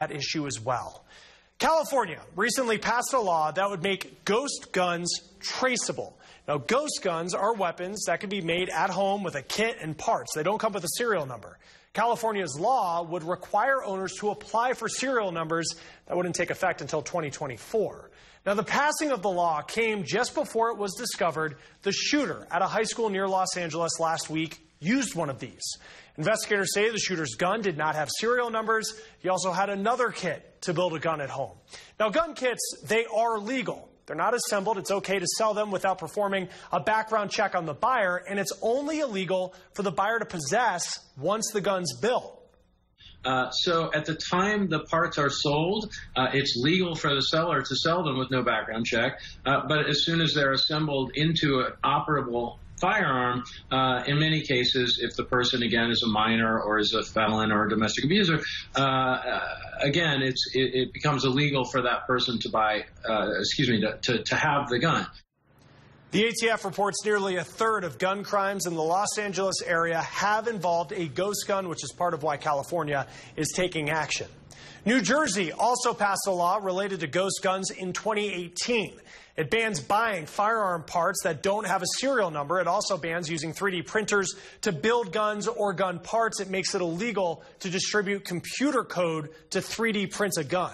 that issue as well. California recently passed a law that would make ghost guns traceable. Now, ghost guns are weapons that can be made at home with a kit and parts. They don't come with a serial number. California's law would require owners to apply for serial numbers that wouldn't take effect until 2024. Now, the passing of the law came just before it was discovered the shooter at a high school near Los Angeles last week used one of these. Investigators say the shooter's gun did not have serial numbers. He also had another kit to build a gun at home. Now, gun kits, they are legal. They're not assembled. It's okay to sell them without performing a background check on the buyer, and it's only illegal for the buyer to possess once the gun's built. Uh, so at the time the parts are sold, uh, it's legal for the seller to sell them with no background check. Uh, but as soon as they're assembled into an operable firearm, uh, in many cases, if the person again is a minor or is a felon or a domestic abuser, uh, uh, again, it's it, it, becomes illegal for that person to buy, uh, excuse me, to, to, to have the gun. The ATF reports nearly a third of gun crimes in the Los Angeles area have involved a ghost gun, which is part of why California is taking action. New Jersey also passed a law related to ghost guns in 2018. It bans buying firearm parts that don't have a serial number. It also bans using 3D printers to build guns or gun parts. It makes it illegal to distribute computer code to 3D print a gun.